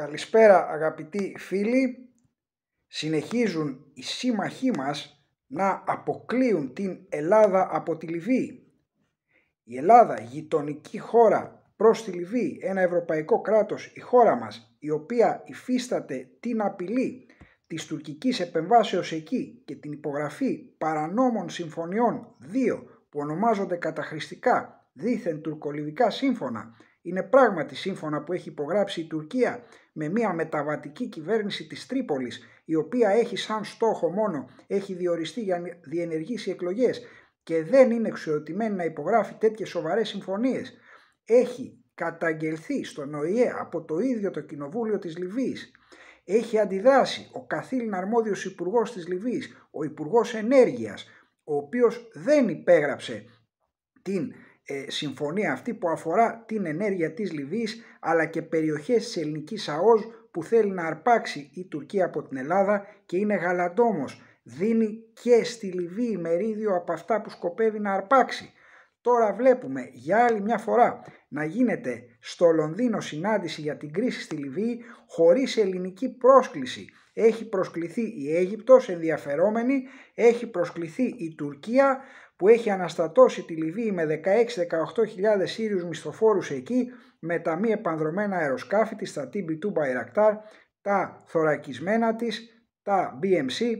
Καλησπέρα αγαπητοί φίλοι. Συνεχίζουν οι σύμμαχοί μας να αποκλείουν την Ελλάδα από τη Λιβύη. Η Ελλάδα, γειτονική χώρα προς τη Λιβύη, ένα ευρωπαϊκό κράτος, η χώρα μας, η οποία υφίσταται την απειλή της τουρκικής επεμβάσεως εκεί και την υπογραφή παρανόμων συμφωνιών δύο που ονομάζονται καταχρηστικά δίθεν τουρκολιβικά σύμφωνα είναι πράγματι σύμφωνα που έχει υπογράψει η Τουρκία με μια μεταβατική κυβέρνηση της Τρίπολης η οποία έχει σαν στόχο μόνο, έχει διοριστεί για να διενεργήσει εκλογές και δεν είναι εξοδοτημένη να υπογράφει τέτοιες σοβαρές συμφωνίες. Έχει καταγγελθεί στον ΟΗΕ από το ίδιο το Κοινοβούλιο της Λιβύης. Έχει αντιδράσει ο καθήλυνα αρμόδιος υπουργός της Λιβύης, ο Υπουργός Ενέργειας, ο οποίος δεν υπέγραψε την ε, συμφωνία αυτή που αφορά την ενέργεια της Λιβύης αλλά και περιοχές της ελληνικής ΑΟΣ που θέλει να αρπάξει η Τουρκία από την Ελλάδα και είναι γαλαντόμος. Δίνει και στη Λιβύη μερίδιο από αυτά που σκοπεύει να αρπάξει. Τώρα βλέπουμε για άλλη μια φορά να γίνεται στο Λονδίνο συνάντηση για την κρίση στη Λιβύη χωρίς ελληνική πρόσκληση. Έχει προσκληθεί η Αίγυπτος ενδιαφερόμενη, έχει προσκληθεί η Τουρκία που έχει αναστατώσει τη Λιβύη με 16-18 Σύριους μισθοφόρους εκεί με τα μη επανδρομένα αεροσκάφη της, τα TB2 Bayraktar, τα θωρακισμένα της, τα BMC,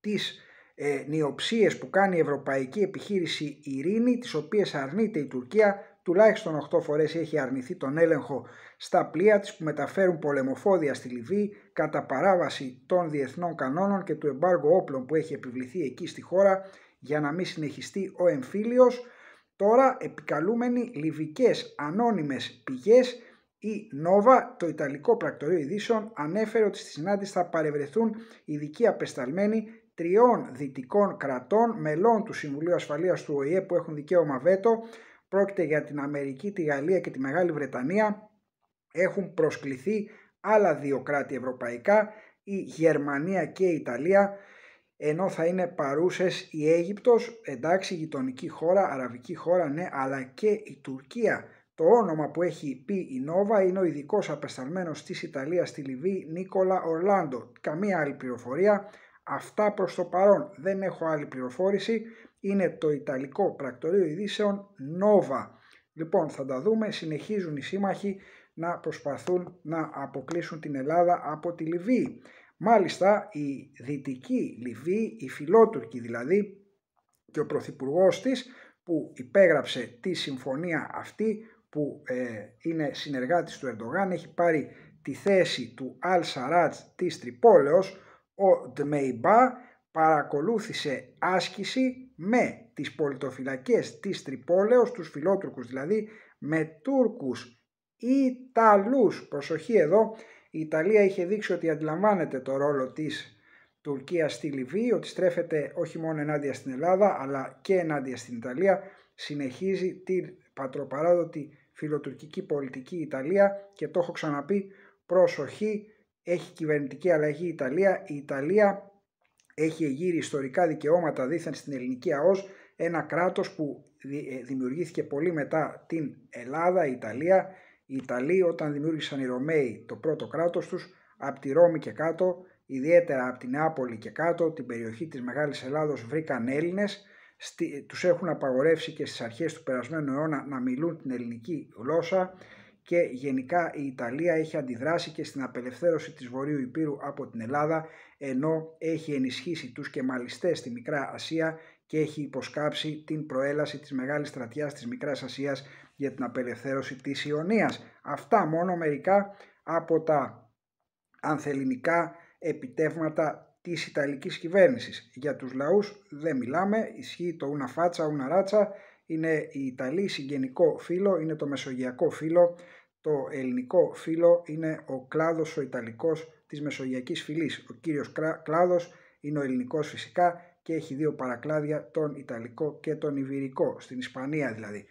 τις ε, νιοψίες που κάνει η Ευρωπαϊκή Επιχείρηση Ειρήνη, τις οποίες αρνείται η Τουρκία, τουλάχιστον 8 φορές έχει αρνηθεί τον έλεγχο στα πλοία της που μεταφέρουν πολεμοφόδια στη Λιβύη κατά παράβαση των διεθνών κανόνων και του εμπάργου όπλων που έχει επιβληθεί εκεί στη χώρα για να μην συνεχιστεί ο εμφύλιος. Τώρα επικαλούμενοι λιβικές ανώνυμες πηγές η Νόβα, το Ιταλικό Πρακτορείο Ειδήσεων, ανέφερε ότι στη συνάντηση θα παρευρεθούν ειδικοί απεσταλμένοι τριών δυτικών κρατών, μελών του Συμβουλίου Ασφαλείας του ΟΗΕ που έχουν δικαίωμα βέτο. Πρόκειται για την Αμερική, τη Γαλλία και τη Μεγάλη Βρετανία. Έχουν προσκληθεί άλλα δύο κράτη ευρωπαϊκά, η Γερμανία και η Ιταλία ενώ θα είναι παρούσες η Αίγυπτος, εντάξει γειτονική χώρα, αραβική χώρα ναι, αλλά και η Τουρκία. Το όνομα που έχει πει η Νόβα είναι ο ειδικός απεσταλμένος της Ιταλίας στη Λιβύη Νίκολα Ορλάντο. Καμία άλλη πληροφορία. Αυτά προς το παρόν δεν έχω άλλη πληροφόρηση. Είναι το Ιταλικό Πρακτορείο Ειδήσεων Νόβα. Λοιπόν θα τα δούμε, συνεχίζουν οι σύμμαχοι να προσπαθούν να αποκλείσουν την Ελλάδα από τη Λιβύη. Μάλιστα η Δυτική Λιβύη, η Φιλότουρκη δηλαδή και ο Πρωθυπουργός της που υπέγραψε τη συμφωνία αυτή που ε, είναι συνεργάτης του Ερντογάν έχει πάρει τη θέση του Αλ Σαράτς της Τρυπόλεως ο Ντμεϊμπά παρακολούθησε άσκηση με τις πολιτοφυλακές της Τρυπόλεως, τους φιλότουρκους δηλαδή, με Τούρκους Ιταλούς, προσοχή εδώ, η Ιταλία είχε δείξει ότι αντιλαμβάνεται το ρόλο της Τουρκίας στη Λιβύη, ότι στρέφεται όχι μόνο ενάντια στην Ελλάδα αλλά και ενάντια στην Ιταλία, συνεχίζει την πατροπαράδοτη φιλοτουρκική πολιτική Ιταλία και το έχω ξαναπεί, προσοχή, έχει κυβερνητική αλλαγή η Ιταλία, η Ιταλία έχει εγείρει ιστορικά δικαιώματα δίθεν στην ελληνική ΑΟΣ, ένα κράτος που ε, δημιουργήθηκε πολύ μετά την Ελλάδα, η Ιταλία, οι Ιταλοί όταν δημιούργησαν οι Ρωμαίοι το πρώτο κράτος τους, από τη Ρώμη και κάτω, ιδιαίτερα από την Νεάπολη και κάτω, την περιοχή της Μεγάλης Ελλάδος βρήκαν Έλληνες, τους έχουν απαγορεύσει και στις αρχές του περασμένου αιώνα να μιλούν την ελληνική γλώσσα και γενικά η Ιταλία έχει αντιδράσει και στην απελευθέρωση της Βορείου Υπήρου από την Ελλάδα ενώ έχει ενισχύσει τους κεμαλιστές στη Μικρά Ασία και έχει υποσκάψει την προέλαση της Μεγάλης Στρατιάς της Μικράς Ασίας για την απελευθέρωση της Ιωνίας. Αυτά μόνο μερικά από τα ανθεληνικά επιτεύγματα της Ιταλικής κυβέρνησης. Για τους λαούς δεν μιλάμε, ισχύει το ούνα φάτσα, ούνα ράτσα, είναι η Ιταλή συγγενικό φύλλο, είναι το μεσογειακό φύλλο, το ελληνικό φύλλο είναι ο κλάδος ο Ιταλικός της μεσογειακής φυλής. Ο κύριος κλάδος είναι ο ελληνικός φυσικά και έχει δύο παρακλάδια, τον Ιταλικό και τον Ιβυρικό, στην Ισπανία δηλαδή.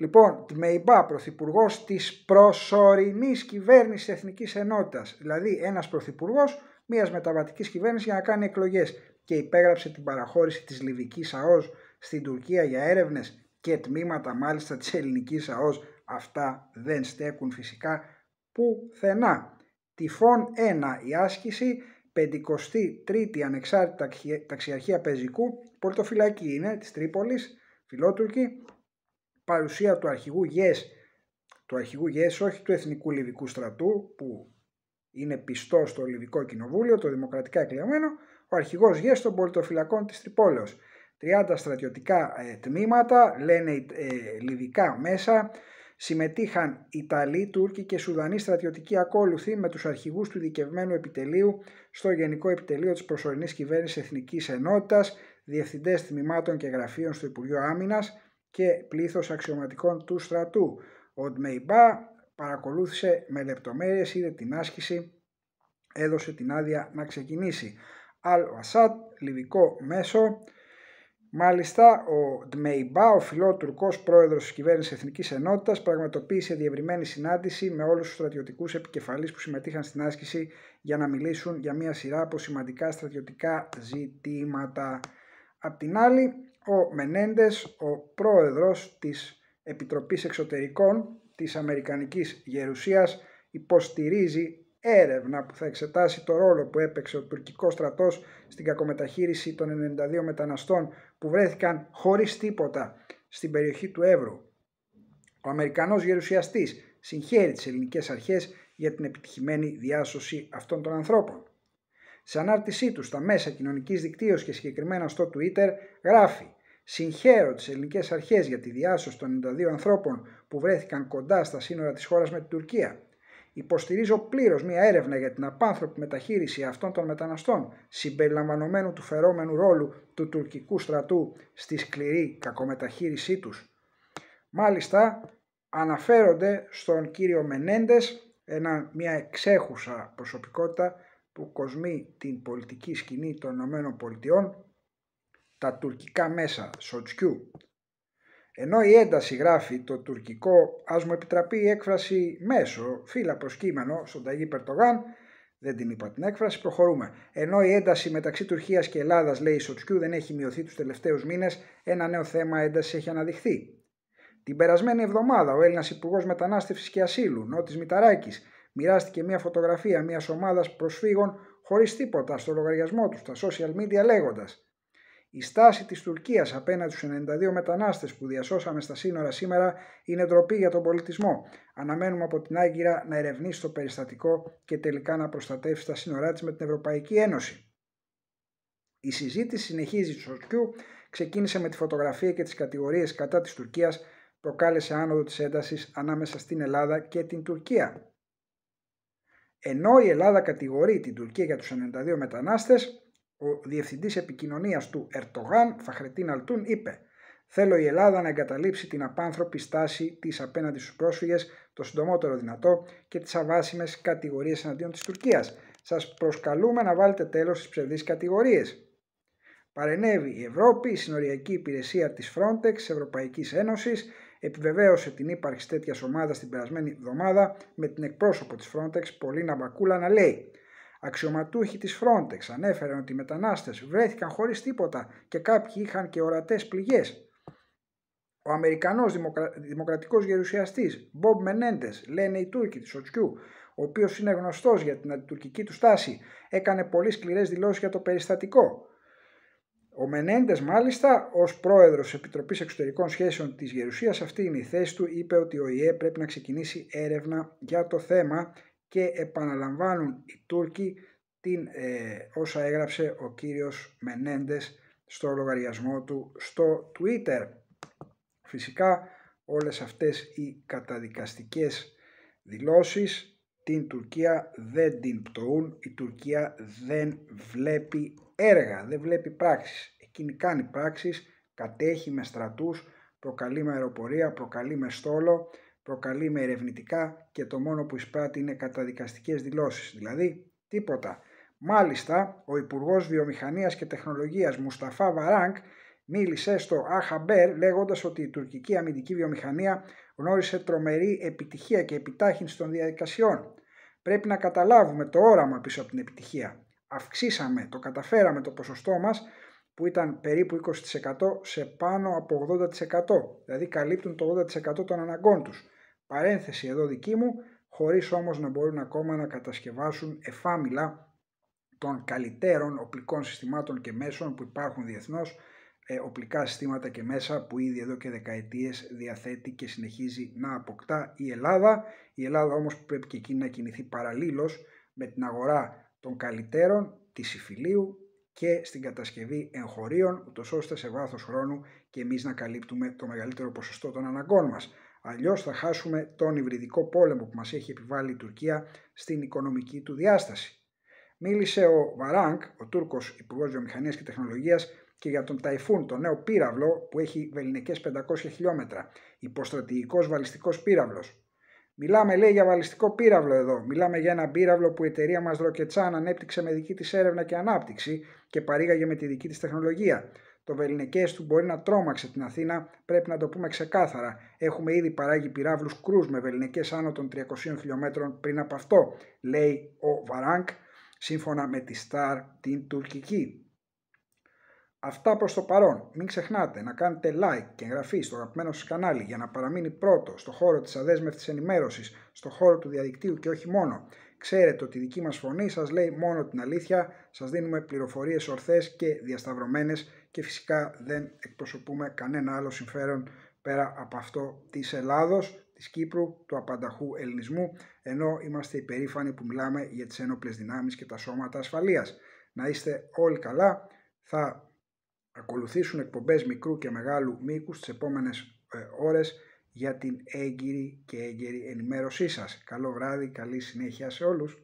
Λοιπόν, Τμεϊμπά, πρωθυπουργός της προσωρινής κυβέρνησης Εθνικής Ενότητας, δηλαδή ένας πρωθυπουργός μιας μεταβατικής κυβέρνησης για να κάνει εκλογές. Και υπέγραψε την παραχώρηση της Λιβικής ΑΟΣ στην Τουρκία για έρευνες και τμήματα μάλιστα της ελληνικής ΑΟΣ. Αυτά δεν στέκουν φυσικά πουθενά. Τυφών 1 η άσκηση, 53η ανεξάρτητη ταξιαρχία πεζικού, πορτοφυλακή είναι της Τρίπολης, φιλότουρκη, παρουσία του αρχηγού Γες, του αρχηγού Γες, όχι του Εθνικού Λιβικού Στρατού, που είναι πιστό στο Λιβικό Κοινοβούλιο, το δημοκρατικά εκλεγμένο, ο αρχηγός Γες των πολιτοφυλακών της Τρυπόλεως. 30 στρατιωτικά ε, τμήματα, λένε ε, λιβικά μέσα, συμμετείχαν Ιταλοί, Τούρκοι και Σουδανοί στρατιωτικοί ακόλουθοι με τους αρχηγούς του ειδικευμένου επιτελείου στο Γενικό Επιτελείο της προσωρινής κυβέρνησης Εθνικής Ενότητας, διευθυντές τμήματων και γραφείων στο Υπουργείο Άμυνας και πλήθος αξιωματικών του στρατού. Ο Ντμεϊμπά παρακολούθησε με λεπτομέρειες, είδε την άσκηση, έδωσε την άδεια να ξεκινήσει. Αλ Βασάτ, λιβικό μέσο, Μάλιστα, ο Ντμεϊμπά, ο φιλότουρκο πρόεδρος της κυβέρνησης Εθνικής Ενότητας, πραγματοποίησε διευρυμένη συνάντηση με όλους τους στρατιωτικούς επικεφαλεί που συμμετείχαν στην άσκηση για να μιλήσουν για μια σειρά από σημαντικά στρατιωτικά ζητήματα. Απ' την άλλη, ο Μενέντες, ο πρόεδρος της Επιτροπής Εξωτερικών της Αμερικανικής Γερουσίας, υποστηρίζει έρευνα που θα εξετάσει το ρόλο που έπαιξε ο τουρκικός στρατός στην κακομεταχείριση των 92 μεταναστών που βρέθηκαν χωρίς τίποτα στην περιοχή του Εύρου. Ο Αμερικανός γερουσιαστής συγχαίρει τις ελληνικές αρχές για την επιτυχημένη διάσωση αυτών των ανθρώπων. Σε ανάρτησή τους στα μέσα κοινωνικής δικτύωσης και συγκεκριμένα στο Twitter γράφει «Συγχαίρω τις ελληνικές αρχές για τη διάσωση των 92 ανθρώπων που βρέθηκαν κοντά στα σύνορα της χώρας με την Τουρκία. Υποστηρίζω πλήρως μια έρευνα για την απάνθρωπη μεταχείριση αυτών των μεταναστών, συμπεριλαμβανομένου του φερόμενου ρόλου του τουρκικού στρατού στη σκληρή κακομεταχείρισή τους. Μάλιστα, αναφέρονται στον κύριο Μενέντες, ένα, μια εξέχουσα προσωπικότητα που κοσμεί την πολιτική σκηνή των ΗΠΑ, τα τουρκικά μέσα Σοτσκιού, ενώ η ένταση γράφει το τουρκικό, ας μου επιτραπεί η έκφραση μέσο, φύλλα προσκύμενο, στον Ταγί Περτογάν, δεν την είπα την έκφραση, προχωρούμε. Ενώ η ένταση μεταξύ Τουρκίας και Ελλάδας, λέει η Σοτσκιού, δεν έχει μειωθεί τους τελευταίους μήνες, ένα νέο θέμα ένταση έχει αναδειχθεί. Την περασμένη εβδομάδα, ο Έλληνας Υπουργός Μετανάστευσης και Ασύλου, Νότης Μηταράκης, μοιράστηκε μια φωτογραφία μιας ομάδας προσφύγων χωρίς τίποτα στο λογαριασμό τους στα social media λέγοντας η στάση της Τουρκίας απέναντι στους 92 μετανάστες που διασώσαμε στα σύνορα σήμερα είναι ντροπή για τον πολιτισμό. Αναμένουμε από την Άγκυρα να ερευνήσει το περιστατικό και τελικά να προστατεύσει τα σύνορά της με την Ευρωπαϊκή Ένωση. Η συζήτηση συνεχίζει του Σορκιού, ξεκίνησε με τη φωτογραφία και τις κατηγορίες κατά της Τουρκίας, προκάλεσε άνοδο της έντασης ανάμεσα στην Ελλάδα και την Τουρκία. Ενώ η Ελλάδα κατηγορεί την Τουρκία για τους 92 μετανάστες, ο διευθυντής επικοινωνίας του Ερτογάν, Φαχρετίν Αλτούν, είπε «Θέλω η Ελλάδα να εγκαταλείψει την απάνθρωπη στάση της απέναντι στους πρόσφυγες το συντομότερο δυνατό και τις αβάσιμες κατηγορίες εναντίον της Τουρκίας. Σας προσκαλούμε να βάλετε τέλος στις ψευδείς κατηγορίες». Παρενέβη η Ευρώπη, η συνοριακή υπηρεσία της Frontex Ευρωπαϊκής Ένωσης, επιβεβαίωσε την ύπαρξη τέτοιας ομάδας την περασμένη εβδομάδα με την εκπρόσωπο της Frontex, Πολίνα Μπακούλα, να λέει Αξιωματούχοι της Frontex ανέφεραν ότι οι μετανάστες βρέθηκαν χωρίς τίποτα και κάποιοι είχαν και ορατές πληγές. Ο Αμερικανός δημοκρα... δημοκρατικός γερουσιαστής Bob Menendez, λένε οι Τούρκοι της Οτσιού, ο οποίος είναι γνωστός για την αντιτουρκική του στάση, έκανε πολύ σκληρές δηλώσεις για το περιστατικό. Ο Μενέντες, μάλιστα, ως πρόεδρος της Επιτροπής Εξωτερικών Σχέσεων της Γερουσίας, αυτή είναι η θέση του, είπε ότι ο ΙΕ πρέπει να ξεκινήσει έρευνα για το θέμα και επαναλαμβάνουν οι Τούρκοι την, ε, όσα έγραψε ο κύριος Μενέντες στο λογαριασμό του στο Twitter. Φυσικά όλες αυτές οι καταδικαστικές δηλώσεις την Τουρκία δεν την πτωούν, η Τουρκία δεν βλέπει έργα, δεν βλέπει πράξεις. Εκείνη κάνει πράξεις, κατέχει με στρατούς, προκαλεί με αεροπορία, προκαλεί με στόλο, προκαλεί με ερευνητικά και το μόνο που εισπράττει είναι καταδικαστικές δηλώσεις, δηλαδή τίποτα. Μάλιστα, ο Υπουργός Βιομηχανίας και Τεχνολογίας Μουσταφά Βαράνκ μίλησε στο Αχαμπέρ λέγοντας ότι η τουρκική αμυντική βιομηχανία γνώρισε τρομερή επιτυχία και επιτάχυνση των διαδικασιών. Πρέπει να καταλάβουμε το όραμα πίσω από την επιτυχία. Αυξήσαμε, το καταφέραμε το ποσοστό μας που ήταν περίπου 20% σε πάνω από 80%. Δηλαδή καλύπτουν το 80% των αναγκών τους. Παρένθεση εδώ δική μου, χωρίς όμως να μπορούν ακόμα να κατασκευάσουν εφάμιλα των καλύτερων οπλικών συστημάτων και μέσων που υπάρχουν διεθνώς, ε, οπλικά συστήματα και μέσα που ήδη εδώ και δεκαετίες διαθέτει και συνεχίζει να αποκτά η Ελλάδα. Η Ελλάδα όμως πρέπει και εκείνη να κινηθεί παραλλήλως με την αγορά των καλύτερων της υφηλίου και στην κατασκευή εγχωρίων, ούτως ώστε σε βάθος χρόνου και εμείς να καλύπτουμε το μεγαλύτερο ποσοστό των αναγκών μας. Αλλιώς θα χάσουμε τον υβριδικό πόλεμο που μας έχει επιβάλει η Τουρκία στην οικονομική του διάσταση. Μίλησε ο Βαράνκ, ο Τούρκος Υπουργός Βιομηχανίας και Τεχνολογίας, και για τον Ταϊφούν, το νέο πύραυλο που έχει βεληνικές 500 χιλιόμετρα, υποστρατηγικός βαλιστικός πύραυλος. Μιλάμε, λέει, για βαλιστικό πύραυλο εδώ. Μιλάμε για ένα πύραυλο που η εταιρεία μας Ροκετσάν ανέπτυξε με δική της έρευνα και ανάπτυξη και παρήγαγε με τη δική της τεχνολογία. Το βεληνικές του μπορεί να τρόμαξε την Αθήνα, πρέπει να το πούμε ξεκάθαρα. Έχουμε ήδη παράγει πυράβλους κρούς με βεληνικές άνω των 300 χιλιόμετρων πριν από αυτό, λέει ο Βαράνκ, σύμφωνα με τη Star την τουρκική. Αυτά προς το παρόν. Μην ξεχνάτε να κάνετε like και εγγραφή στο αγαπημένο σας κανάλι για να παραμείνει πρώτο στο χώρο της αδέσμευτης ενημέρωσης, στο χώρο του διαδικτύου και όχι μόνο. Ξέρετε ότι η δική μας φωνή σας λέει μόνο την αλήθεια, σας δίνουμε πληροφορίες ορθές και διασταυρωμένες και φυσικά δεν εκπροσωπούμε κανένα άλλο συμφέρον πέρα από αυτό της Ελλάδος, της Κύπρου, του απανταχού ελληνισμού, ενώ είμαστε υπερήφανοι που μιλάμε για τις ένοπλες δυνάμεις και τα σώματα ασφαλείας. Να είστε όλοι καλά, θα ακολουθήσουν εκπομπές μικρού και μεγάλου μήκους τις επόμενες ε, ώρες για την έγκυρη και έγκαιρη ενημέρωσή σας. Καλό βράδυ, καλή συνέχεια σε όλους.